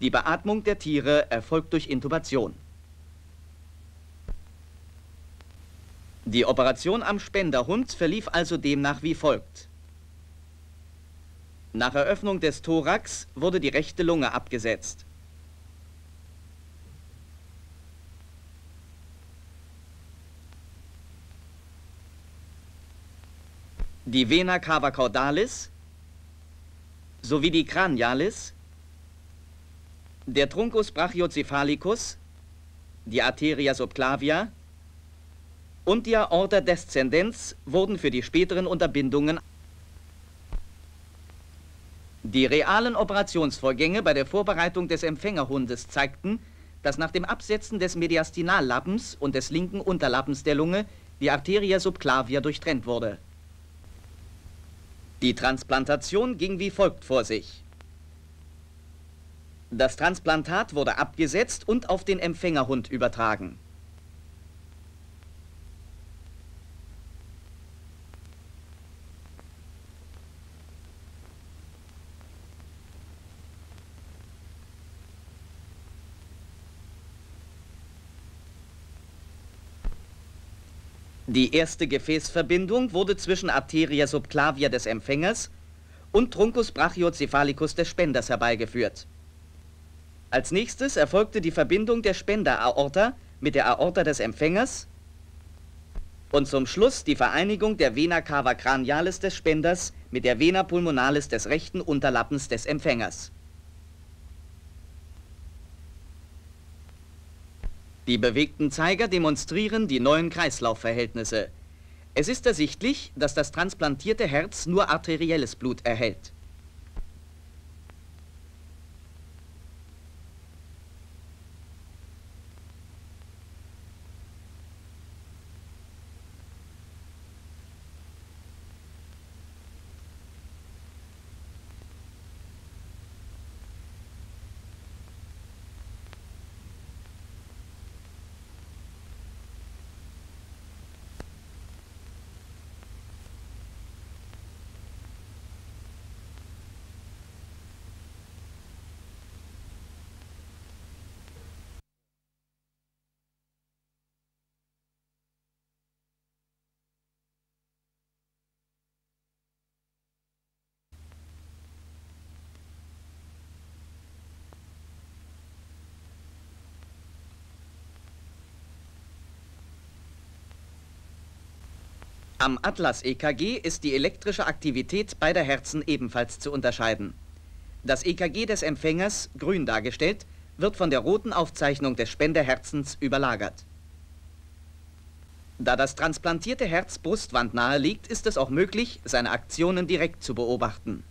Die Beatmung der Tiere erfolgt durch Intubation. Die Operation am Spenderhund verlief also demnach wie folgt. Nach Eröffnung des Thorax wurde die rechte Lunge abgesetzt. Die Vena cava caudalis sowie die Cranialis, der Truncus brachiocephalicus, die Arteria subclavia und die Aorta descendens wurden für die späteren Unterbindungen die realen Operationsvorgänge bei der Vorbereitung des Empfängerhundes zeigten, dass nach dem Absetzen des Mediastinallappens und des linken Unterlappens der Lunge die Arteria subclavia durchtrennt wurde. Die Transplantation ging wie folgt vor sich. Das Transplantat wurde abgesetzt und auf den Empfängerhund übertragen. Die erste Gefäßverbindung wurde zwischen Arteria subclavia des Empfängers und Truncus brachiocephalicus des Spenders herbeigeführt. Als nächstes erfolgte die Verbindung der Spenderaorta mit der Aorta des Empfängers und zum Schluss die Vereinigung der Vena cava cranialis des Spenders mit der Vena pulmonalis des rechten Unterlappens des Empfängers. Die bewegten Zeiger demonstrieren die neuen Kreislaufverhältnisse. Es ist ersichtlich, dass das transplantierte Herz nur arterielles Blut erhält. Am Atlas-EKG ist die elektrische Aktivität beider Herzen ebenfalls zu unterscheiden. Das EKG des Empfängers, grün dargestellt, wird von der roten Aufzeichnung des Spenderherzens überlagert. Da das transplantierte Herz brustwandnahe liegt, ist es auch möglich, seine Aktionen direkt zu beobachten.